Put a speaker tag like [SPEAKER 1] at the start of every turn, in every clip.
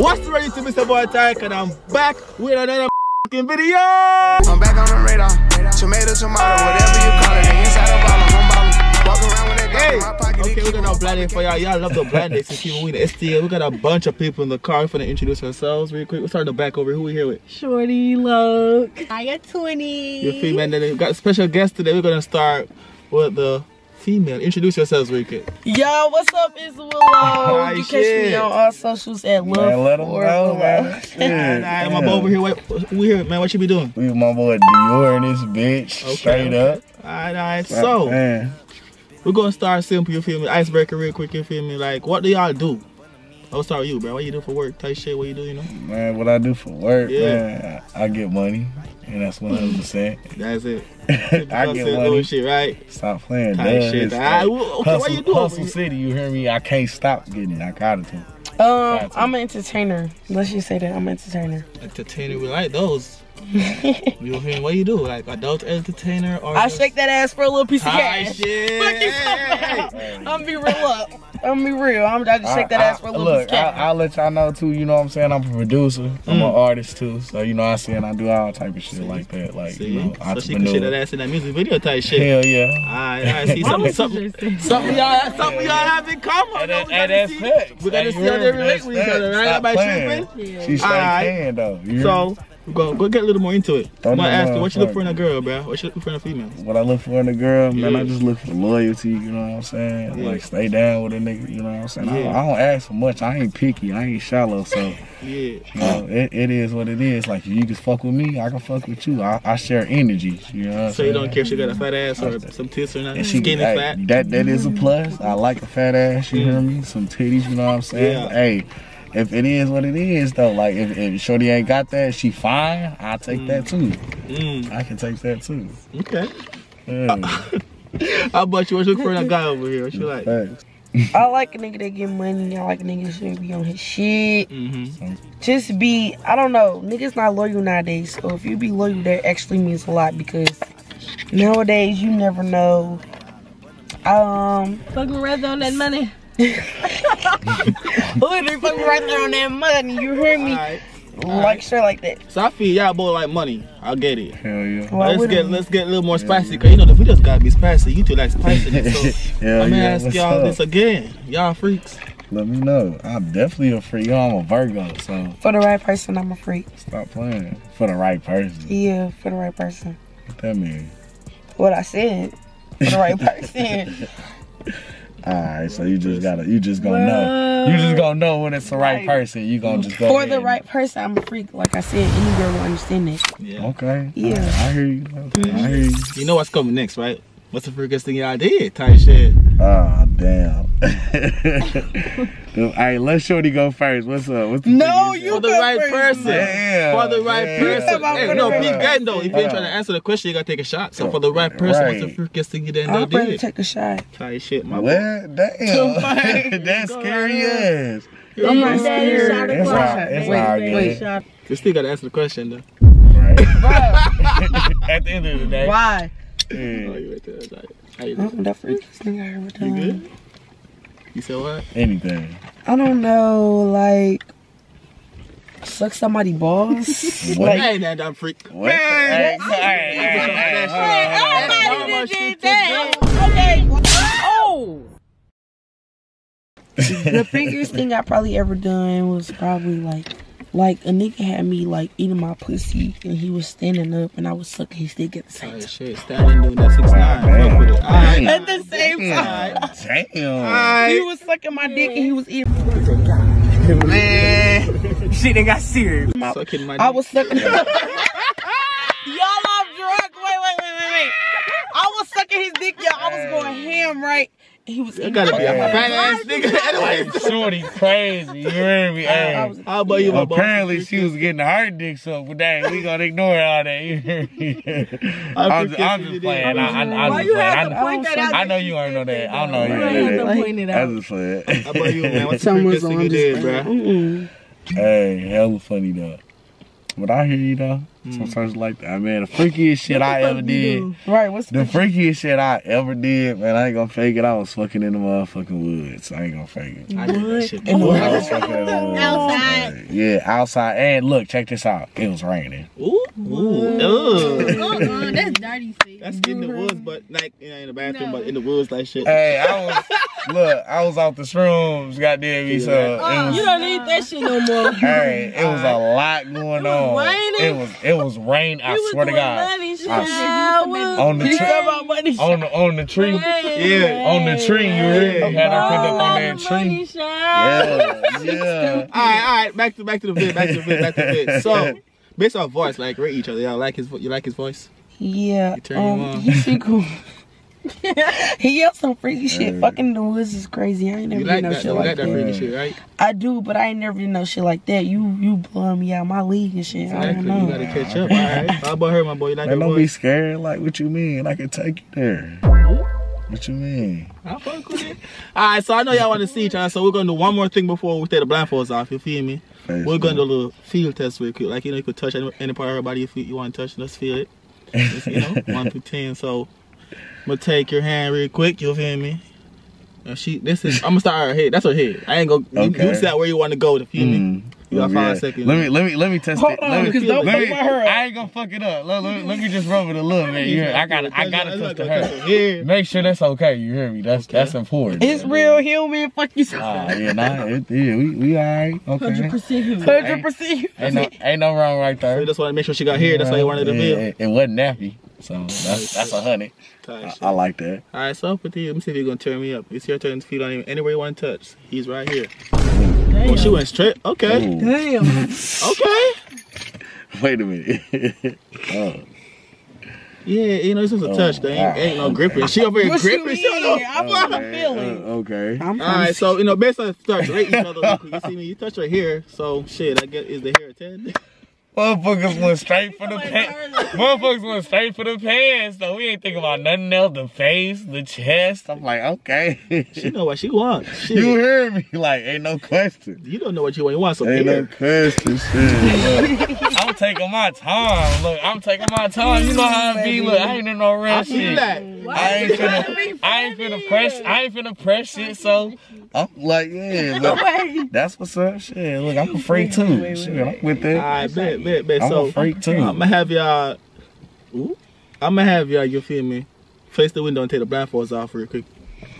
[SPEAKER 1] What's the ready to Mr. Boy Tyreke and I'm back with another f***ing video.
[SPEAKER 2] I'm back on the radar. Tomato, tomato, whatever you call it. The inside of all I'm ballin'. Walk around with that gun
[SPEAKER 1] Hey,
[SPEAKER 2] in my pocket.
[SPEAKER 1] okay, we
[SPEAKER 2] keep
[SPEAKER 1] got no
[SPEAKER 2] on
[SPEAKER 1] blind
[SPEAKER 2] fucking
[SPEAKER 1] for y'all. Y'all love the blind dates and people we the STL. We got a bunch of people in the car. We're finna introduce ourselves real quick. We'll start in the back over. Who we here with?
[SPEAKER 3] Shorty look. I got 20.
[SPEAKER 1] Your female. And then we got a special guest today. We're gonna start with the female. Introduce yourselves real quick.
[SPEAKER 3] Yo, what's up? It's Willow.
[SPEAKER 1] Hi,
[SPEAKER 3] you catch
[SPEAKER 1] shit.
[SPEAKER 3] me on all socials at Love
[SPEAKER 4] Man, let 'em
[SPEAKER 3] for
[SPEAKER 4] know,
[SPEAKER 3] Willow.
[SPEAKER 4] man.
[SPEAKER 1] Alright, alright, my boy over here. What, we here, man. What you be doing?
[SPEAKER 4] We with my boy Dior and this bitch.
[SPEAKER 1] Okay,
[SPEAKER 4] Straight up.
[SPEAKER 1] Alright, alright. So
[SPEAKER 4] man.
[SPEAKER 1] we're gonna start simple. You feel me? Icebreaker, real quick. You feel me? Like, what do y'all do? I'll start with you, bro. What you do for work? Type shit. What you do? You know?
[SPEAKER 4] Man, what I do for work,
[SPEAKER 1] Yeah.
[SPEAKER 4] man, I, I get money. And that's 100%.
[SPEAKER 1] That's it.
[SPEAKER 4] I get money.
[SPEAKER 1] Shit, right?
[SPEAKER 4] Stop playing, dumb.
[SPEAKER 1] shit.
[SPEAKER 4] It's
[SPEAKER 1] Alright,
[SPEAKER 4] like
[SPEAKER 1] well, okay,
[SPEAKER 4] hustle,
[SPEAKER 1] what you do over
[SPEAKER 4] Hustle? City, you hear me? I can't stop getting it. I gotta do.
[SPEAKER 3] Um, I'm an entertainer. Let's just say that I'm an entertainer.
[SPEAKER 1] Entertainer, we like those. you know what you do? Like adult entertainer or
[SPEAKER 3] I shake that ass for a little piece of
[SPEAKER 1] Type
[SPEAKER 3] cash.
[SPEAKER 1] shit.
[SPEAKER 3] Fuck you talking about? I'm be real up. I'm gonna be real. I'm I just shake that
[SPEAKER 4] I-
[SPEAKER 3] ass for a little
[SPEAKER 4] Look,
[SPEAKER 3] piece of cash.
[SPEAKER 4] I, I'll let y'all know too. You know what I'm saying? I'm a producer. I'm
[SPEAKER 1] Mm.
[SPEAKER 4] an artist too. So you know I see and I do all type of shit like that. Like
[SPEAKER 1] See,
[SPEAKER 4] you know,
[SPEAKER 1] so she can shit that ass in that music video type shit.
[SPEAKER 4] Hell yeah.
[SPEAKER 1] Alright, alright, see something, something, something y'all, something y'all have in common.
[SPEAKER 4] And,
[SPEAKER 1] though.
[SPEAKER 4] that,
[SPEAKER 1] We
[SPEAKER 4] and
[SPEAKER 1] gotta
[SPEAKER 4] that's
[SPEAKER 1] see- We gotta see
[SPEAKER 4] you
[SPEAKER 1] how
[SPEAKER 4] heard
[SPEAKER 1] they
[SPEAKER 4] me?
[SPEAKER 1] relate
[SPEAKER 4] That's
[SPEAKER 1] with each other, right?
[SPEAKER 4] Stop
[SPEAKER 1] Everybody
[SPEAKER 4] playing.
[SPEAKER 1] tripping?
[SPEAKER 4] She straight
[SPEAKER 1] Alright.
[SPEAKER 4] can though. You
[SPEAKER 1] So, go, go get a little more into it. I'm gonna ask you, what you look for in a girl, bro? What you look for in a female?
[SPEAKER 4] what I look for in a girl, man, I just look for loyalty, you know what I'm saying?
[SPEAKER 1] Yeah.
[SPEAKER 4] Like stay down with a nigga, you know what I'm saying? I,
[SPEAKER 1] Yeah.
[SPEAKER 4] don't, I don't ask for much. I ain't picky. I ain't shallow. So,
[SPEAKER 1] Yeah.
[SPEAKER 4] you know, it, it is what it is. Like if you can fuck with me, I can fuck with you. I, I share energy. You know
[SPEAKER 1] So you don't care if she got a fat ass or some tits or nothing?
[SPEAKER 4] And she
[SPEAKER 1] Skinny
[SPEAKER 4] hey,
[SPEAKER 1] fat?
[SPEAKER 4] That that is a plus. I like a fat ass. You hear mm. me? Some titties. You know what I'm saying?
[SPEAKER 1] Yeah.
[SPEAKER 4] Hey, if it is what it is though, like if, if Shorty ain't got that, she fine. I'll take that too.
[SPEAKER 1] Mm,
[SPEAKER 4] I can take that too.
[SPEAKER 1] okay.
[SPEAKER 4] Yeah.
[SPEAKER 1] How about you? What you look for in a guy over here? What you like?
[SPEAKER 4] Facts.
[SPEAKER 3] I like a nigga that get money. I like a nigga that should be on his shit.
[SPEAKER 1] Mm-hmm.
[SPEAKER 3] Just be, I don't know, niggas not loyal nowadays. So if you be loyal, that actually means a lot because nowadays you never know. Um,
[SPEAKER 5] Fucking rather on that money.
[SPEAKER 3] who they fucking right there on that money? You hear me?
[SPEAKER 1] Alright.
[SPEAKER 3] Like shit like that.
[SPEAKER 1] So I feel y'all both like money. I get it.
[SPEAKER 4] Hell yeah.
[SPEAKER 3] Why
[SPEAKER 1] let's get
[SPEAKER 3] we?
[SPEAKER 1] let's get a little more spicy, cause you know the videos gotta be spicy. You two like spicy. so
[SPEAKER 4] Hell
[SPEAKER 1] I'm gonna
[SPEAKER 4] yeah.
[SPEAKER 1] ask
[SPEAKER 4] What's
[SPEAKER 1] y'all
[SPEAKER 4] up?
[SPEAKER 1] this again. Y'all freaks.
[SPEAKER 4] Let me know. I'm definitely a freak. You know, I'm a Virgo, so
[SPEAKER 3] For the right person, I'm a freak.
[SPEAKER 4] stop playing. For the right person.
[SPEAKER 3] Yeah, for the right person.
[SPEAKER 4] What that mean?
[SPEAKER 3] What I said. For the right person.
[SPEAKER 4] Alright, so you just gotta you just gonna know. You just gonna know when it's the right person. You gonna just go
[SPEAKER 3] For
[SPEAKER 4] ahead
[SPEAKER 3] the right person, I'm a freak. Like I said, any girl will understand that.
[SPEAKER 1] Yeah.
[SPEAKER 4] Okay.
[SPEAKER 3] Yeah.
[SPEAKER 4] Alright, I hear you. I hear you.
[SPEAKER 1] You know what's coming next, right? What's the freakiest thing y'all did? Type shit.
[SPEAKER 4] Ah, damn. Alright, let Shorty go first. What's up? What's the
[SPEAKER 3] No,
[SPEAKER 4] thing
[SPEAKER 3] you
[SPEAKER 1] For the right
[SPEAKER 3] first,
[SPEAKER 1] person.
[SPEAKER 4] Damn,
[SPEAKER 1] For the right
[SPEAKER 4] damn.
[SPEAKER 1] person.
[SPEAKER 3] talking about
[SPEAKER 1] Hey,
[SPEAKER 3] for
[SPEAKER 1] no,
[SPEAKER 3] right
[SPEAKER 1] peep though. If you ain't trying to answer the question, you gotta take a shot. So for the right person, what's the
[SPEAKER 4] Right.
[SPEAKER 1] freakiest thing you didn't
[SPEAKER 3] I'll
[SPEAKER 1] know
[SPEAKER 3] probably
[SPEAKER 1] did?
[SPEAKER 3] take a shot.
[SPEAKER 1] Type shit, my boy.
[SPEAKER 4] Damn. That's scary ass.
[SPEAKER 3] I'm not scared.
[SPEAKER 5] shot
[SPEAKER 4] It's
[SPEAKER 5] o'clock.
[SPEAKER 4] all- it's
[SPEAKER 5] Wait,
[SPEAKER 4] all
[SPEAKER 5] wait,
[SPEAKER 4] good.
[SPEAKER 5] shot.
[SPEAKER 1] You still gotta answer the question though.
[SPEAKER 4] Right. At the end of the day.
[SPEAKER 3] Why?
[SPEAKER 1] Oh, you right there. Like, How you doing?
[SPEAKER 3] I'm the freakiest thing I ever
[SPEAKER 1] You good? You said what?
[SPEAKER 4] Anything.
[SPEAKER 3] I don't know, like suck somebody balls.
[SPEAKER 4] What?
[SPEAKER 3] like
[SPEAKER 1] I ain't that dumb freak.
[SPEAKER 4] What? Hey, on, hold on.
[SPEAKER 3] Okay. Oh. the freakiest thing I probably ever done was probably like, like a nigga had me like eating my pussy and he was standing up and I was sucking his dick at the same
[SPEAKER 1] Oh
[SPEAKER 3] time.
[SPEAKER 1] shit, standing doing that six nine.
[SPEAKER 4] Damn.
[SPEAKER 1] Fuck with it. Alright.
[SPEAKER 3] At the same time,
[SPEAKER 4] Damn. Damn.
[SPEAKER 3] he was sucking my dick and he was eating.
[SPEAKER 6] Man, shit they got serious.
[SPEAKER 1] Sucking my
[SPEAKER 3] I was sucking. Y'all off drugs? Wait, wait, wait, wait, wait. I was sucking his dick, y'all. I was going ham, right? And he was.
[SPEAKER 1] That gotta be a fat ass nigga. Anyway,
[SPEAKER 4] Shorty crazy. You heard me?
[SPEAKER 3] I
[SPEAKER 4] Hey.
[SPEAKER 3] was-
[SPEAKER 1] how about you, my boy?
[SPEAKER 4] Apparently she was getting her dick sucked, but dang, we gonna ignore all that. You hear me? I'm, just, I'm just playing. I, I, I'm
[SPEAKER 5] Why
[SPEAKER 4] just
[SPEAKER 5] you
[SPEAKER 4] playing.
[SPEAKER 5] have to
[SPEAKER 4] I,
[SPEAKER 5] point that out?
[SPEAKER 4] I know you already know that. I know you
[SPEAKER 5] You ain't
[SPEAKER 4] know
[SPEAKER 5] have
[SPEAKER 4] that.
[SPEAKER 5] to point it
[SPEAKER 4] I
[SPEAKER 5] out.
[SPEAKER 4] just playing.
[SPEAKER 1] How about you, man? What's the
[SPEAKER 3] Someone's
[SPEAKER 1] freakiest thing
[SPEAKER 3] on
[SPEAKER 1] you
[SPEAKER 3] this
[SPEAKER 1] did, bruh?
[SPEAKER 3] Mm-mm.
[SPEAKER 4] Hey, hella funny though. But I hear you though. Mm. Sometimes like that. Man, the freakiest shit I ever did.
[SPEAKER 3] Right, what's
[SPEAKER 4] The
[SPEAKER 3] the
[SPEAKER 4] freakiest shit I ever did, man, I ain't gonna fake it. I was fucking in the motherfucking woods. I ain't gonna fake it.
[SPEAKER 1] I did that shit
[SPEAKER 3] In the
[SPEAKER 1] before.
[SPEAKER 4] I was fucking in the woods.
[SPEAKER 5] Outside.
[SPEAKER 4] Yeah, outside. And look, check this out. It was raining.
[SPEAKER 1] Ooh, ooh, ugh.
[SPEAKER 5] Uh-uh, that's dirty shit.
[SPEAKER 1] That's in the woods, but like you know, in the bathroom, but in the woods like shit.
[SPEAKER 4] Hey, I was look, I was off the shrooms, goddamn me, so it was
[SPEAKER 3] You don't need that shit no more.
[SPEAKER 4] Hey, it was a lot going on.
[SPEAKER 3] raining.
[SPEAKER 4] It was it was rain. I swear to God.
[SPEAKER 3] I
[SPEAKER 4] On the
[SPEAKER 3] You
[SPEAKER 4] tree,
[SPEAKER 3] talking about money
[SPEAKER 4] on the on the tree,
[SPEAKER 1] Yeah.
[SPEAKER 4] on the tree. You really had her put up on that tree. Yeah, yeah.
[SPEAKER 1] All right, all right. Back to back to the vid. Back to the vid. Back to the vid. So, based on voice, like rate each other. Y'all like his? You like his voice?
[SPEAKER 3] Yeah,
[SPEAKER 1] You turn you
[SPEAKER 3] um,
[SPEAKER 1] on.
[SPEAKER 3] he's cool. he yells some freaky shit. Fucking in the woods is crazy. I ain't never
[SPEAKER 1] You like
[SPEAKER 3] no
[SPEAKER 1] that?
[SPEAKER 3] shit
[SPEAKER 1] You
[SPEAKER 3] like
[SPEAKER 1] like that
[SPEAKER 3] that.
[SPEAKER 1] shit, right?
[SPEAKER 3] I do, but I ain't never did no shit like that. You you blowing me out my league and shit. I don't
[SPEAKER 1] Exactly. You gotta catch up. All right. How about her, my boy? You like
[SPEAKER 4] Man, don't be scared. Like, what you mean? I can take you there. What you mean?
[SPEAKER 1] I fuck with it. All right. So I know y'all want to see each other. So we're gonna do one more thing before we take the blindfolds off. You feel me? We're gonna do a little field test real quick. Like you know, you could touch any, any part of her body if you, you want to touch. Let's feel it. Just, you know, one through ten. So I'm gonna take your hand real quick. You feel me? And she, this is. I'm gonna start her head. That's her head. I ain't gonna.
[SPEAKER 4] Okay.
[SPEAKER 1] you decide where you want to go. To feel me?
[SPEAKER 4] Mm.
[SPEAKER 1] You got five
[SPEAKER 4] Yeah.
[SPEAKER 1] seconds.
[SPEAKER 4] Let me let me let me test
[SPEAKER 3] Hold
[SPEAKER 4] it.
[SPEAKER 3] on,
[SPEAKER 4] let me,
[SPEAKER 3] because don't
[SPEAKER 4] let me,
[SPEAKER 3] my hair up.
[SPEAKER 4] I ain't gonna fuck it up. Let, let, let me just rub it a little bit. You hear? I gotta I gotta touch the hair.
[SPEAKER 1] hair.
[SPEAKER 4] Make sure that's okay. You hear me? That's that's important.
[SPEAKER 3] It's real human. Fuck you.
[SPEAKER 4] Ah, yeah, nah, it, yeah, we we alright. Okay.
[SPEAKER 3] Hundred percent.
[SPEAKER 4] Ain't no ain't no wrong right there.
[SPEAKER 1] you just want to make sure she got hair. That's why you wanted to
[SPEAKER 4] Yeah,
[SPEAKER 1] feel.
[SPEAKER 4] It, it wasn't nappy, so that's that's a honey. I, I like that.
[SPEAKER 1] All right, so up with you. Let me see if you're gonna turn me up. It's your turn to feel on him anywhere you want to touch. He's right here. Oh, she went straight. Okay,
[SPEAKER 4] Ooh.
[SPEAKER 3] Damn.
[SPEAKER 1] okay.
[SPEAKER 4] Wait a minute. oh,
[SPEAKER 1] Yeah, you know, it's just a
[SPEAKER 4] Oh,
[SPEAKER 1] touch. There ain't, ain't no gripping. She over here gripping. She don't know.
[SPEAKER 3] I'm not
[SPEAKER 4] okay,
[SPEAKER 3] feeling.
[SPEAKER 4] uh, okay.
[SPEAKER 3] I'm
[SPEAKER 1] All right, so you know, based on the touch, rate each other. You see me? You touch her here, so shit. I guess is the hair a ten?
[SPEAKER 4] Motherfuckers went straight for the pants. Motherfuckers went straight for the pants. Though we ain't thinking about nothing else. The face, the chest. I'm like, okay.
[SPEAKER 1] She know what she wants. Shit.
[SPEAKER 4] you hear me? Like, ain't no question.
[SPEAKER 1] You don't know what you want. You want some
[SPEAKER 4] Ain't no question. Shit. I'm taking my time. Look, I'm taking my time. You know how I be. Look, I ain't in no real
[SPEAKER 1] I feel
[SPEAKER 4] shit.
[SPEAKER 1] that.
[SPEAKER 4] I ain't finna, I ain't finna press, I ain't finna press shit. So I'm like, yeah, but that's what's up. Shit, look, I'm a freak too. Shit, I'm with
[SPEAKER 1] All
[SPEAKER 4] that.
[SPEAKER 1] right, bet, bet, bet.
[SPEAKER 4] I'm
[SPEAKER 1] So
[SPEAKER 4] a freak too.
[SPEAKER 1] I'm gonna have y'all. I'm gonna have y'all. You feel me? Face the window and take the blindfolds off real quick.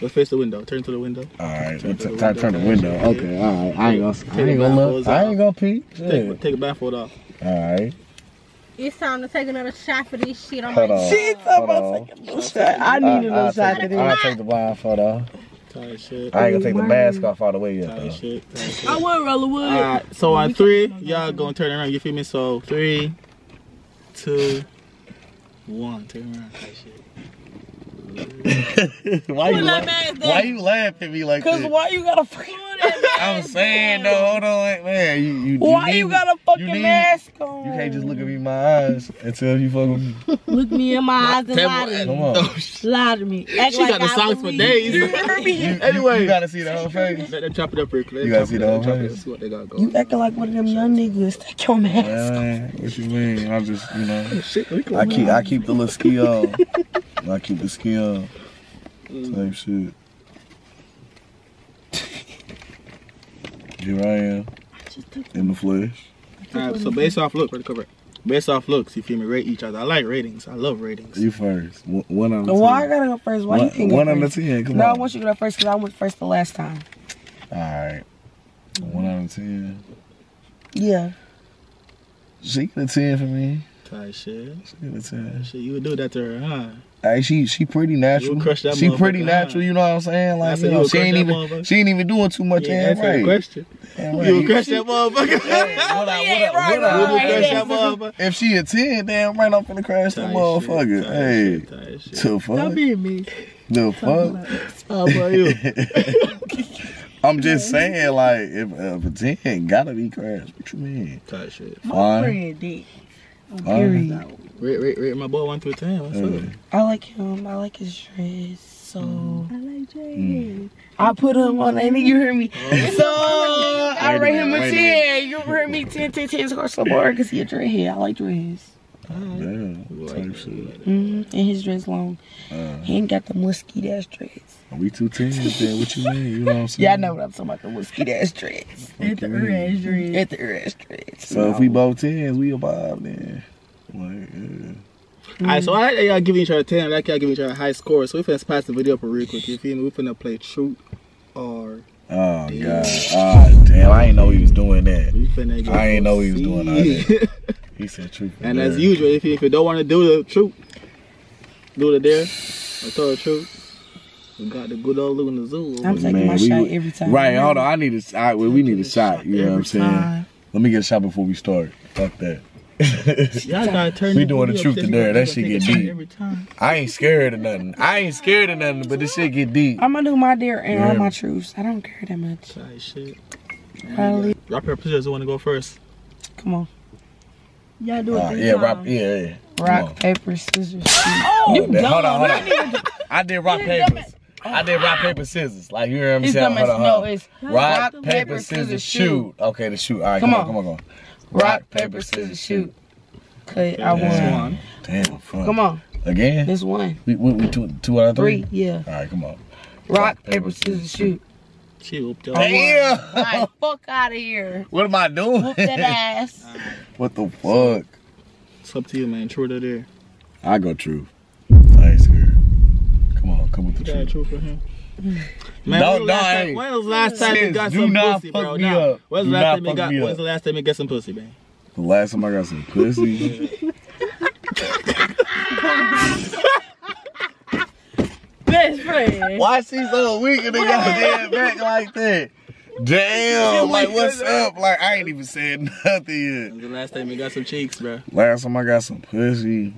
[SPEAKER 1] Just face the window. Turn to the window.
[SPEAKER 4] All right,
[SPEAKER 1] Turn to the
[SPEAKER 4] turn, turn the window. Okay, all right. I ain't gonna, I
[SPEAKER 1] Take the
[SPEAKER 4] ain't gonna look.
[SPEAKER 1] blindfolds
[SPEAKER 4] I ain't gonna peek.
[SPEAKER 1] Take,
[SPEAKER 4] Shit.
[SPEAKER 1] take a blindfold off.
[SPEAKER 4] All right.
[SPEAKER 5] It's time to take another shot for this shit. I'm
[SPEAKER 4] Hold
[SPEAKER 5] like,
[SPEAKER 4] on.
[SPEAKER 3] She talking about
[SPEAKER 4] on.
[SPEAKER 3] taking a little shot. I need a little
[SPEAKER 4] I'll
[SPEAKER 3] shot
[SPEAKER 4] take,
[SPEAKER 3] to
[SPEAKER 4] I'll
[SPEAKER 3] this.
[SPEAKER 4] take the blindfold off.
[SPEAKER 1] Tight shit.
[SPEAKER 4] I ain't gonna take the mask off all the way yet
[SPEAKER 1] Tight
[SPEAKER 4] though.
[SPEAKER 1] shit. Tight shit.
[SPEAKER 3] I would roll wood.
[SPEAKER 1] All right. So on three, y'all gonna turn around. You feel me? So three, two, one. Turn around. Tight shit.
[SPEAKER 4] why you
[SPEAKER 3] that
[SPEAKER 4] laugh, Why
[SPEAKER 3] down.
[SPEAKER 4] you laughing at me like
[SPEAKER 3] Cause
[SPEAKER 4] that?
[SPEAKER 3] why you got a fucking
[SPEAKER 4] I'm saying though, hold on, man. You, you,
[SPEAKER 3] Why
[SPEAKER 4] need-
[SPEAKER 3] you got a fucking
[SPEAKER 4] need-
[SPEAKER 3] mask on?
[SPEAKER 4] You can't just look at me in my eyes and tell you fuck with me.
[SPEAKER 5] look me in my eyes and
[SPEAKER 1] Tell
[SPEAKER 5] lie
[SPEAKER 1] me-
[SPEAKER 5] to
[SPEAKER 4] Come
[SPEAKER 5] me.
[SPEAKER 4] on.
[SPEAKER 1] Oh.
[SPEAKER 5] Lie to me. Act
[SPEAKER 1] She
[SPEAKER 5] like
[SPEAKER 1] got the
[SPEAKER 5] I
[SPEAKER 1] songs for days.
[SPEAKER 5] you.
[SPEAKER 4] You,
[SPEAKER 1] Anyway.
[SPEAKER 4] you gotta see the whole face.
[SPEAKER 1] Let them chop it up real quick.
[SPEAKER 4] You gotta see the whole
[SPEAKER 1] chop it up,
[SPEAKER 4] face.
[SPEAKER 1] See what they got
[SPEAKER 3] You acting like one of them young niggas. Take your mask.
[SPEAKER 4] Man, what you mean? I just, you know,
[SPEAKER 1] Shit, we
[SPEAKER 4] I keep, I keep the little ski on. I keep the ski on. Mm. Type shit. Here I am in the flesh.
[SPEAKER 1] Alright, so based off look, ready cover. Based off looks, you feel me? Rate each other. I like ratings. I love ratings.
[SPEAKER 4] You first. One, one out of ten.
[SPEAKER 3] Why I gotta go first? Why you
[SPEAKER 4] one,
[SPEAKER 3] can't go
[SPEAKER 4] one out of
[SPEAKER 3] first?
[SPEAKER 4] ten. Come
[SPEAKER 3] No, I want you to go first because I went first the last time.
[SPEAKER 4] All right. One out of ten.
[SPEAKER 3] Yeah.
[SPEAKER 4] She get a ten for me.
[SPEAKER 1] Tight shit.
[SPEAKER 4] She get a ten.
[SPEAKER 1] Shit, you would do that to her, huh?
[SPEAKER 4] Hey, she she pretty natural.
[SPEAKER 1] crush that
[SPEAKER 4] she pretty natural. You know what I'm saying?
[SPEAKER 1] I
[SPEAKER 4] Like you
[SPEAKER 1] you
[SPEAKER 4] know, she ain't even she ain't even doing too much.
[SPEAKER 1] Yeah,
[SPEAKER 4] Yeah,
[SPEAKER 1] answer
[SPEAKER 4] right.
[SPEAKER 1] question.
[SPEAKER 4] Damn
[SPEAKER 1] You
[SPEAKER 4] right.
[SPEAKER 1] would crush that motherfucker.
[SPEAKER 4] What I- what I- what I-
[SPEAKER 1] You crush that motherfucker.
[SPEAKER 4] If she a ten, damn right, I'm finna crash that motherfucker.
[SPEAKER 1] shit,
[SPEAKER 4] Hey,
[SPEAKER 1] shit, tight shit.
[SPEAKER 4] the fuck?
[SPEAKER 3] being me.
[SPEAKER 4] The fuck?
[SPEAKER 1] How about you?
[SPEAKER 4] I'm just saying, like, if, if a ten gotta be crashed. What you mean?
[SPEAKER 1] Tight shit.
[SPEAKER 3] My
[SPEAKER 4] Fine.
[SPEAKER 3] friend did.
[SPEAKER 4] Fine.
[SPEAKER 3] Period.
[SPEAKER 1] Rate, rate, rate my boy one through ten. What's up?
[SPEAKER 3] I like him. I like his dress. So
[SPEAKER 1] Mm.
[SPEAKER 3] I put him on. And you hear me? So I I rate him a
[SPEAKER 4] Wait a
[SPEAKER 3] 10. You rate me 10, 10, 10 score so more because he a dreadhead. I like dreads.
[SPEAKER 4] Damn, type shit.
[SPEAKER 3] Mm-hmm. And his dreads long.
[SPEAKER 4] Uh,
[SPEAKER 3] He ain't got the musky ass dreads.
[SPEAKER 4] we two tens then. What you mean? You know what I'm saying?
[SPEAKER 3] Yeah, I know what I'm talking about. The musky ass dreads.
[SPEAKER 5] At the red dread.
[SPEAKER 3] At the ass dreads.
[SPEAKER 4] So if we both tens, we above then. Like, yeah.
[SPEAKER 1] Alright, so I like that y'all giving each other 10. I like y'all giving each other a high score. So we finna pass the video up real quick. You feel me? We finna play truth or
[SPEAKER 4] Oh god. Ah damn, I ain't know he was doing that.
[SPEAKER 1] we finna go
[SPEAKER 4] I ain't know he was doing all that.
[SPEAKER 1] That.
[SPEAKER 4] He said truth. or
[SPEAKER 1] and as usual, if you, if you don't want to do the truth, do the dare, or tell the truth. We got the good old Luna Zoo.
[SPEAKER 3] I'm taking
[SPEAKER 4] Man,
[SPEAKER 3] my
[SPEAKER 4] we-
[SPEAKER 3] shot every time.
[SPEAKER 4] Right, hold on. I need a shot. Well, we need a shot. You know what I'm saying?
[SPEAKER 1] Time.
[SPEAKER 4] Let me get a shot before we start. Fuck that.
[SPEAKER 1] Y'all gotta turn
[SPEAKER 4] We doing the truth
[SPEAKER 1] up
[SPEAKER 4] to
[SPEAKER 1] so
[SPEAKER 4] dare. That shit get deep.
[SPEAKER 1] Every time.
[SPEAKER 4] I ain't scared of nothing. I ain't scared of nothing, but this shit get deep.
[SPEAKER 3] I'm gonna do my dare and all my truths. I don't care that much.
[SPEAKER 1] Tight shit.
[SPEAKER 3] Probably.
[SPEAKER 1] Rock paper scissors. Who wanna go first?
[SPEAKER 3] Come on.
[SPEAKER 5] Y'all do it
[SPEAKER 4] Uh, yeah, rock, yeah, yeah.
[SPEAKER 3] Rock, paper, scissors, shoot.
[SPEAKER 4] Oh, that- hold on, hold on. I did rock paper. I did rock paper scissors. Like you hear what I'm saying? Hold on, hold on.
[SPEAKER 3] it's
[SPEAKER 4] Rock, paper, scissors, shoot. Okay, the shoot. All right, come,
[SPEAKER 3] Come
[SPEAKER 4] on,
[SPEAKER 3] on.
[SPEAKER 4] come on, come on.
[SPEAKER 3] Rock, paper, scissors, shoot. Cut, I
[SPEAKER 1] That's
[SPEAKER 3] won.
[SPEAKER 1] one.
[SPEAKER 4] Damn, fuck.
[SPEAKER 3] Come on,
[SPEAKER 4] Again?
[SPEAKER 3] this one.
[SPEAKER 4] We, we, we two, two out of three?
[SPEAKER 3] Three, yeah.
[SPEAKER 4] All right, come on.
[SPEAKER 3] Rock, paper, scissors, shoot.
[SPEAKER 1] She whooped your
[SPEAKER 4] Damn.
[SPEAKER 3] Alright, fuck out of here.
[SPEAKER 4] What am I doing?
[SPEAKER 3] Whoop that ass.
[SPEAKER 4] what the fuck?
[SPEAKER 1] It's up to you, man. Truth or dare.
[SPEAKER 4] I go truth. I ain't scared. Come on, come with the
[SPEAKER 1] You got a
[SPEAKER 4] truth.
[SPEAKER 1] truth for him. Man,
[SPEAKER 4] No,
[SPEAKER 1] when
[SPEAKER 4] no,
[SPEAKER 1] last time- when was the last time you got some pussy, bro?
[SPEAKER 4] me
[SPEAKER 1] Nah.
[SPEAKER 4] up.
[SPEAKER 1] When's the
[SPEAKER 4] Do
[SPEAKER 1] last
[SPEAKER 4] not
[SPEAKER 1] time you
[SPEAKER 4] fuck
[SPEAKER 1] got?
[SPEAKER 4] me
[SPEAKER 1] When's
[SPEAKER 4] up.
[SPEAKER 1] the last time you get some pussy, man?
[SPEAKER 4] The last time I got some pussy.
[SPEAKER 5] Best.
[SPEAKER 4] Why she so weak and they got her head back like that? Damn, like what's up? Like I ain't even said nothing yet.
[SPEAKER 1] The last time you got some cheeks, bro?
[SPEAKER 4] Last time I got some pussy,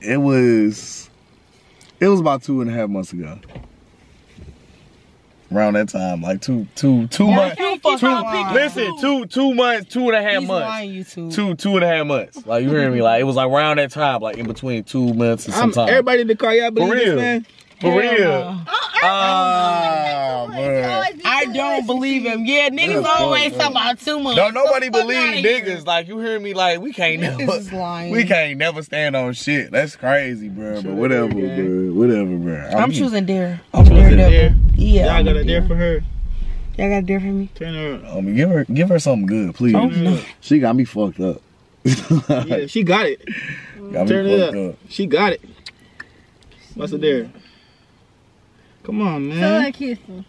[SPEAKER 4] it was it was about two and a half months ago. Around that time, like two two two months. Two, listen, two two months, two and a half
[SPEAKER 3] He's
[SPEAKER 4] months.
[SPEAKER 3] lying, you two.
[SPEAKER 4] Two two and a half months. Like you hear me? Like it was like around that time, like in between two months and some
[SPEAKER 1] I'm,
[SPEAKER 4] time.
[SPEAKER 1] everybody in the car, y'all believe
[SPEAKER 4] real.
[SPEAKER 1] this, man?
[SPEAKER 4] For
[SPEAKER 3] Hell
[SPEAKER 4] real.
[SPEAKER 3] no.
[SPEAKER 4] Ah, man.
[SPEAKER 3] I don't believe him. Yeah, niggas
[SPEAKER 4] That's
[SPEAKER 3] always
[SPEAKER 4] fucked
[SPEAKER 3] talk
[SPEAKER 4] up.
[SPEAKER 3] about two months.
[SPEAKER 4] Don't nobody
[SPEAKER 3] Fuck
[SPEAKER 4] believe
[SPEAKER 3] outta here.
[SPEAKER 4] niggas. Like you hear me? Like we can't
[SPEAKER 3] Niggas
[SPEAKER 4] never.
[SPEAKER 3] is lying.
[SPEAKER 4] We can't never stand on shit. That's crazy, bro. But whatever, bro. Whatever, bro.
[SPEAKER 3] I'm
[SPEAKER 4] mean,
[SPEAKER 3] choosing dare.
[SPEAKER 4] I'm choosing
[SPEAKER 3] Daredevil.
[SPEAKER 1] dare.
[SPEAKER 3] Yeah.
[SPEAKER 1] Y'all
[SPEAKER 3] I'm
[SPEAKER 1] got
[SPEAKER 3] a
[SPEAKER 1] a dare for her.
[SPEAKER 3] Y'all got a dare for me?
[SPEAKER 1] Turn her.
[SPEAKER 4] I mean, give her, give her something good, please.
[SPEAKER 3] Oh.
[SPEAKER 4] She got me fucked up.
[SPEAKER 1] Yeah, she got it.
[SPEAKER 4] got
[SPEAKER 1] Turn it up.
[SPEAKER 4] up.
[SPEAKER 1] She got it. What's the dare? Come on,
[SPEAKER 5] So
[SPEAKER 1] man.
[SPEAKER 5] I kiss him.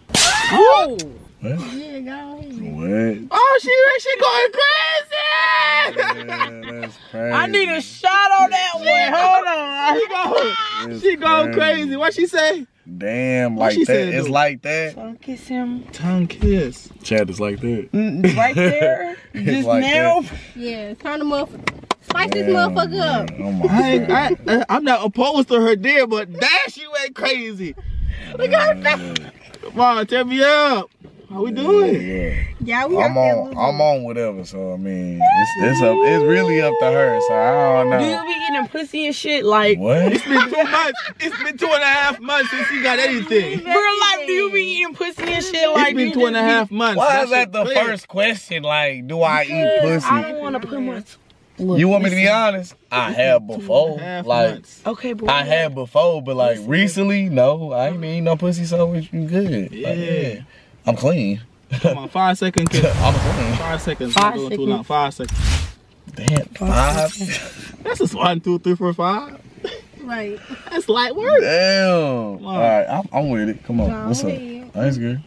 [SPEAKER 3] Oh!
[SPEAKER 4] What?
[SPEAKER 5] Yeah, go ahead.
[SPEAKER 4] What?
[SPEAKER 1] Oh, she she going crazy.
[SPEAKER 4] Man, that's crazy.
[SPEAKER 3] I need a shot on that one. Hold on.
[SPEAKER 1] She go,
[SPEAKER 4] That's
[SPEAKER 1] she going crazy. What she say?
[SPEAKER 4] Damn,
[SPEAKER 1] What
[SPEAKER 4] like that.
[SPEAKER 1] said,
[SPEAKER 4] It's
[SPEAKER 1] though?
[SPEAKER 4] like that.
[SPEAKER 3] So kiss him
[SPEAKER 1] Tongue kiss.
[SPEAKER 4] Chad is like that.
[SPEAKER 3] Mm, right there. Just
[SPEAKER 4] like
[SPEAKER 3] now.
[SPEAKER 5] Yeah, turn the motherfucker. Spice this
[SPEAKER 4] Damn,
[SPEAKER 5] motherfucker up.
[SPEAKER 4] Oh my
[SPEAKER 1] I, ain't,
[SPEAKER 4] god.
[SPEAKER 1] I, I, I'm not opposed to her dare, but damn, she went crazy. Look at her.
[SPEAKER 4] Yeah,
[SPEAKER 1] Come on, tell me up. How we doing?
[SPEAKER 4] yeah.
[SPEAKER 5] Yeah, we
[SPEAKER 4] I'm on. I'm on whatever. So I mean, it's it's up. It's really up to her. So I don't know.
[SPEAKER 3] Do you
[SPEAKER 4] know.
[SPEAKER 3] be eating pussy and shit like?
[SPEAKER 4] What?
[SPEAKER 1] It's been two months. It's been two and a half months since you got anything.
[SPEAKER 3] Bro, like, do you be eating pussy and shit like?
[SPEAKER 1] It's
[SPEAKER 3] do
[SPEAKER 1] been
[SPEAKER 3] you
[SPEAKER 1] two and a
[SPEAKER 3] just be-
[SPEAKER 1] half months.
[SPEAKER 4] Why is that the
[SPEAKER 1] clear.
[SPEAKER 4] first question? Like, do I eat pussy?
[SPEAKER 3] I don't want to put my. Look,
[SPEAKER 4] You want me to be honest? I have before. Like
[SPEAKER 1] months.
[SPEAKER 3] Okay, boy.
[SPEAKER 4] I have before, but like recently, no, I ain't eating no pussy. So you good? Like,
[SPEAKER 1] Yeah.
[SPEAKER 4] I'm clean.
[SPEAKER 1] Come on, five seconds.
[SPEAKER 4] I'm clean.
[SPEAKER 1] Five seconds.
[SPEAKER 3] Five
[SPEAKER 1] Not too
[SPEAKER 3] seconds.
[SPEAKER 1] long. Five seconds.
[SPEAKER 4] Damn, five.
[SPEAKER 1] That's just one, two, three, four, five.
[SPEAKER 5] Right.
[SPEAKER 1] That's light work.
[SPEAKER 4] Damn.
[SPEAKER 1] on.
[SPEAKER 4] All right, I'm, I'm with it. Come on,
[SPEAKER 5] Go
[SPEAKER 4] what's up?
[SPEAKER 5] ahead.
[SPEAKER 4] That's good.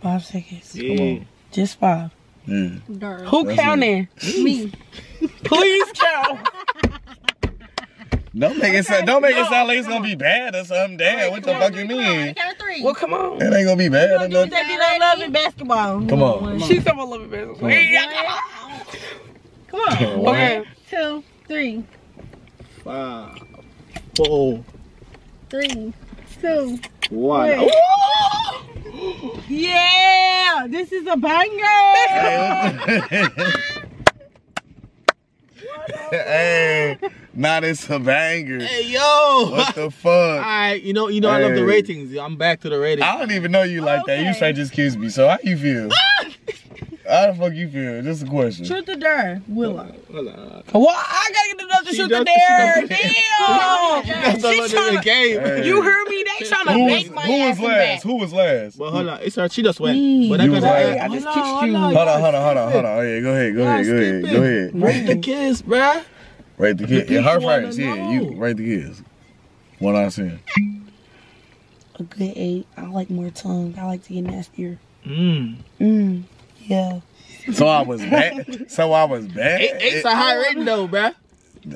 [SPEAKER 3] Five seconds.
[SPEAKER 1] Yeah.
[SPEAKER 4] on.
[SPEAKER 3] Just five.
[SPEAKER 4] Yeah.
[SPEAKER 5] Dirt.
[SPEAKER 3] Who
[SPEAKER 4] That's
[SPEAKER 3] counting?
[SPEAKER 5] Me.
[SPEAKER 3] Please count.
[SPEAKER 4] Don't make it sound. Don't make it sound like it's gonna be bad or something. Damn, what the fuck you mean?
[SPEAKER 5] Count three.
[SPEAKER 3] Well, come on.
[SPEAKER 4] It ain't gonna be bad or
[SPEAKER 3] Do
[SPEAKER 4] nothing.
[SPEAKER 3] that be like love and basketball.
[SPEAKER 4] Come on.
[SPEAKER 3] She's talking about love and basketball.
[SPEAKER 4] Come on.
[SPEAKER 5] Come on.
[SPEAKER 4] What?
[SPEAKER 3] Okay.
[SPEAKER 5] Two, three,
[SPEAKER 1] Five, four,
[SPEAKER 5] three, two.
[SPEAKER 1] one.
[SPEAKER 5] Wait.
[SPEAKER 1] Ooh!
[SPEAKER 5] Yeah, this is a banger.
[SPEAKER 4] hey, now it's a banger.
[SPEAKER 1] Hey, yo.
[SPEAKER 4] What the fuck?
[SPEAKER 1] right, you know, you know, I love the ratings. I'm back to the ratings.
[SPEAKER 4] I don't even know you like that. You
[SPEAKER 5] Okay.
[SPEAKER 4] straight just kissed me. So how you feel? how the fuck you feel? Just a question.
[SPEAKER 5] Truth or dare? Willow.
[SPEAKER 1] Hold.
[SPEAKER 3] Well, I gotta get another
[SPEAKER 1] She
[SPEAKER 3] shoot
[SPEAKER 1] does-
[SPEAKER 3] the
[SPEAKER 1] she
[SPEAKER 3] dare. Damn.
[SPEAKER 1] That's all
[SPEAKER 3] She
[SPEAKER 1] in the game.
[SPEAKER 4] Hey.
[SPEAKER 3] You heard me? They trying to make my ass.
[SPEAKER 4] who
[SPEAKER 3] was
[SPEAKER 4] last?
[SPEAKER 3] back.
[SPEAKER 4] Who was last?
[SPEAKER 1] But hold on, it's her. She just went.
[SPEAKER 3] Mm.
[SPEAKER 1] But
[SPEAKER 4] You
[SPEAKER 1] got
[SPEAKER 4] was
[SPEAKER 1] that.
[SPEAKER 4] right.
[SPEAKER 3] I just
[SPEAKER 5] Hold
[SPEAKER 3] kissed
[SPEAKER 5] on,
[SPEAKER 3] you.
[SPEAKER 5] hold on.
[SPEAKER 4] Hold on, hold on, hold on. Oh, yeah, go ahead, go ahead, go ahead, go ahead.
[SPEAKER 1] Rate the kids, bruh.
[SPEAKER 4] Rate the kid. Yeah, her
[SPEAKER 1] people
[SPEAKER 4] first. Yeah,
[SPEAKER 1] know.
[SPEAKER 4] you rate the kids. What I'm saying.
[SPEAKER 3] A good eight. I like more tongue. I like to get nastier.
[SPEAKER 1] Mm.
[SPEAKER 3] Mm. Yeah.
[SPEAKER 4] So I was bad. So I was bad.
[SPEAKER 1] Eight, eight's a high rating though, bruh.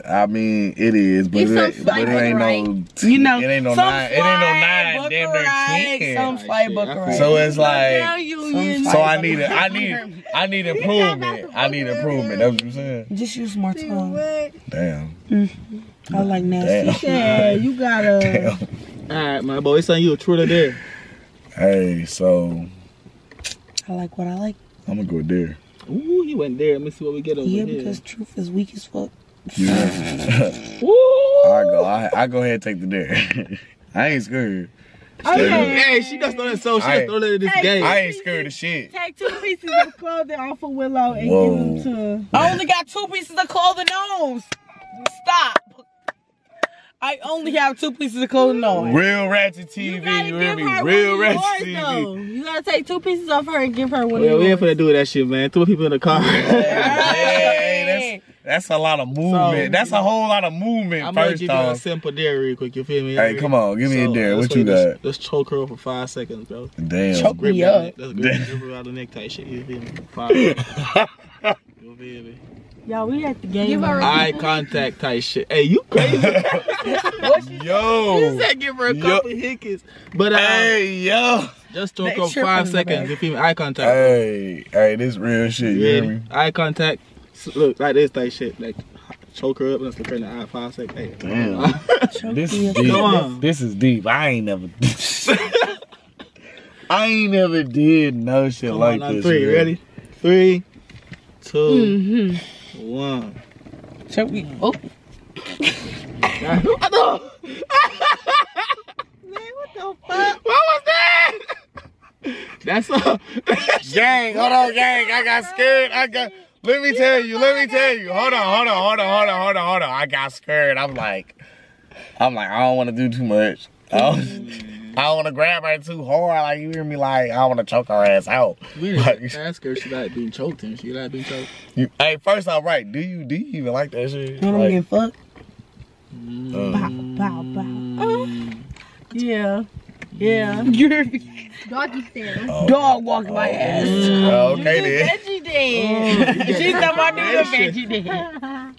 [SPEAKER 4] I mean, it is, but
[SPEAKER 5] It's
[SPEAKER 4] it, ain't, but it ain't
[SPEAKER 5] right.
[SPEAKER 4] no.
[SPEAKER 3] You know,
[SPEAKER 4] it ain't no
[SPEAKER 3] some
[SPEAKER 4] nine. It ain't no nine. Damn near
[SPEAKER 3] right,
[SPEAKER 4] ten.
[SPEAKER 3] Some fly book
[SPEAKER 1] I
[SPEAKER 3] right.
[SPEAKER 1] feel
[SPEAKER 4] So it's like.
[SPEAKER 5] Tell you,
[SPEAKER 4] So I need
[SPEAKER 3] book
[SPEAKER 4] it. I need. I need improvement. I need improvement. That's what you're saying.
[SPEAKER 3] Just use more tongue.
[SPEAKER 4] Damn. Mm-hmm.
[SPEAKER 3] I like nasty.
[SPEAKER 4] Damn.
[SPEAKER 5] Yeah, you gotta.
[SPEAKER 4] Damn.
[SPEAKER 1] All right, my boy. It's on you. True or dare.
[SPEAKER 4] Hey, so
[SPEAKER 3] I like what I like.
[SPEAKER 4] I'm gonna go there.
[SPEAKER 1] Ooh, you went there. Let me see what we get over
[SPEAKER 3] Yeah,
[SPEAKER 1] here.
[SPEAKER 3] because truth is weak as fuck.
[SPEAKER 4] You know?
[SPEAKER 1] Ooh.
[SPEAKER 4] I go. I, I go ahead and take the dare. I ain't scared.
[SPEAKER 5] Okay.
[SPEAKER 1] Hey, she just throwing so she
[SPEAKER 4] I-
[SPEAKER 1] just throwing it in this
[SPEAKER 5] Hey,
[SPEAKER 1] game.
[SPEAKER 4] I ain't scared of shit.
[SPEAKER 5] Take two pieces of clothing off of Willow and
[SPEAKER 4] Whoa.
[SPEAKER 5] give them to.
[SPEAKER 3] I only got two pieces of clothing on. Stop. I only have two pieces of clothing on.
[SPEAKER 4] Real Ratchet
[SPEAKER 5] to. You
[SPEAKER 4] TV.
[SPEAKER 5] gotta
[SPEAKER 4] You
[SPEAKER 5] give
[SPEAKER 4] hear me?
[SPEAKER 5] her
[SPEAKER 4] Real
[SPEAKER 5] one
[SPEAKER 4] Ratchet
[SPEAKER 5] yours,
[SPEAKER 4] TV.
[SPEAKER 5] though. You gotta take two pieces off her and give her one
[SPEAKER 1] Well,
[SPEAKER 5] of
[SPEAKER 1] we
[SPEAKER 5] yours.
[SPEAKER 1] ain't finna do that shit, man. Two people in the car.
[SPEAKER 4] Hey, that's that's a lot of movement.
[SPEAKER 1] So-
[SPEAKER 4] that's a whole lot of movement.
[SPEAKER 1] I'm gonna
[SPEAKER 4] first
[SPEAKER 1] give you a
[SPEAKER 4] off,
[SPEAKER 1] simple dare real quick. You feel me?
[SPEAKER 4] Hey, come on, give me a dare. What you
[SPEAKER 1] wait, let's-
[SPEAKER 4] got?
[SPEAKER 1] Let's choke her up for five seconds, bro.
[SPEAKER 4] damn.
[SPEAKER 3] Choke
[SPEAKER 1] Grip
[SPEAKER 3] me up.
[SPEAKER 1] neck. Let's grip, grip her out the neck type shit. You feel me? Five seconds. You feel me?
[SPEAKER 5] Y'all, we at the game.
[SPEAKER 7] Give her a-
[SPEAKER 1] Eye contact type shit. Hey, you crazy? you
[SPEAKER 4] Yo.
[SPEAKER 1] said give her a
[SPEAKER 4] Yo.
[SPEAKER 1] couple hickeys. But um,
[SPEAKER 4] Hey, yo.
[SPEAKER 1] just choke
[SPEAKER 3] They
[SPEAKER 1] up five seconds.
[SPEAKER 3] back.
[SPEAKER 1] You feel me? Eye contact.
[SPEAKER 4] Hey, hey, this real shit. You hear
[SPEAKER 1] Ready?
[SPEAKER 4] me?
[SPEAKER 1] Eye contact. S- Look, like this type shit. Like choke her up and let's look her in the eye five seconds. Hey,
[SPEAKER 4] Damn. This is deep.
[SPEAKER 1] Come on.
[SPEAKER 4] This is deep. I ain't never. I ain't never did no shit
[SPEAKER 1] Come
[SPEAKER 4] like
[SPEAKER 1] on, on
[SPEAKER 4] this.
[SPEAKER 1] three.
[SPEAKER 4] man.
[SPEAKER 1] Ready? Three, two,
[SPEAKER 5] Mm-hmm.
[SPEAKER 1] one.
[SPEAKER 3] Choke me. Oh,
[SPEAKER 1] what the? Man, what the fuck? What was that? That's all.
[SPEAKER 4] Gang, hold on, gang. I got scared. I got. Let me tell you. Let me tell you. Hold on, hold on, hold on, hold on, hold on, hold on. I got scared. I'm like, I'm like, I don't want to do too much. I don't, mm-hmm. I don't want to grab her too hard. Like you hear me? Like I want to choke her ass out.
[SPEAKER 1] We
[SPEAKER 4] Like,
[SPEAKER 1] didn't ask her. She like being choked and she like being choked.
[SPEAKER 4] you, hey, first off, right? Do you do you even like that shit?
[SPEAKER 3] when I'm
[SPEAKER 4] Like,
[SPEAKER 3] getting fucked. Mm.
[SPEAKER 5] Bow, bow, bow. Uh-huh. Yeah. Yeah.
[SPEAKER 3] You heard me?
[SPEAKER 7] Doggy style.
[SPEAKER 4] oh,
[SPEAKER 3] Dog walking my ass.
[SPEAKER 4] oh, okay oh, mm. then.
[SPEAKER 5] Veggie dance.
[SPEAKER 3] She's talking about doing the veggie dance.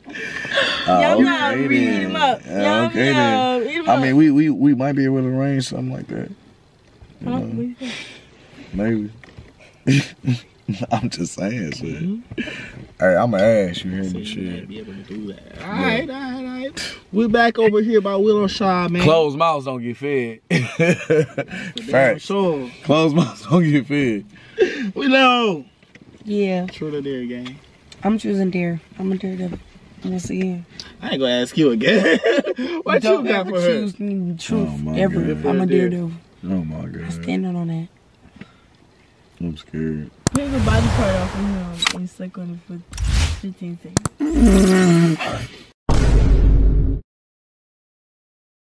[SPEAKER 4] Oh,
[SPEAKER 5] Yum, oh, yum.
[SPEAKER 4] okay
[SPEAKER 5] Eat
[SPEAKER 4] then.
[SPEAKER 5] him up.
[SPEAKER 4] Yeah,
[SPEAKER 5] Yum,
[SPEAKER 4] okay
[SPEAKER 5] yum.
[SPEAKER 4] then.
[SPEAKER 5] Eat him
[SPEAKER 4] I
[SPEAKER 5] up.
[SPEAKER 4] mean, we, we we might be able to arrange something like that. You
[SPEAKER 5] Huh?
[SPEAKER 4] know,
[SPEAKER 5] What you think?
[SPEAKER 4] maybe. I'm just saying shit.
[SPEAKER 5] Mm-hmm.
[SPEAKER 4] Hey, I'ma ask you hear
[SPEAKER 1] So
[SPEAKER 4] me
[SPEAKER 1] you
[SPEAKER 4] shit.
[SPEAKER 1] be able to do that. All right, all right, all right. We're back over here by Willow Shaw, man.
[SPEAKER 4] Closed mouths don't get fed.
[SPEAKER 1] Damn
[SPEAKER 4] Facts.
[SPEAKER 1] Sure.
[SPEAKER 4] Closed mouths don't get fed.
[SPEAKER 1] Willow.
[SPEAKER 3] Yeah,
[SPEAKER 1] True to dare game.
[SPEAKER 3] I'm choosing dare. I'm a daredevil. Once again.
[SPEAKER 1] I ain't gonna ask you again. what
[SPEAKER 3] Don't
[SPEAKER 1] you got
[SPEAKER 3] ever
[SPEAKER 1] for her?
[SPEAKER 3] choose truth
[SPEAKER 4] Oh, my
[SPEAKER 3] ever.
[SPEAKER 4] God.
[SPEAKER 3] I'm a
[SPEAKER 1] Dare.
[SPEAKER 3] daredevil.
[SPEAKER 4] Oh my god.
[SPEAKER 3] I'm Standing on that.
[SPEAKER 4] I'm scared.
[SPEAKER 5] Take the body part off and, um, and suck on it for 15 seconds.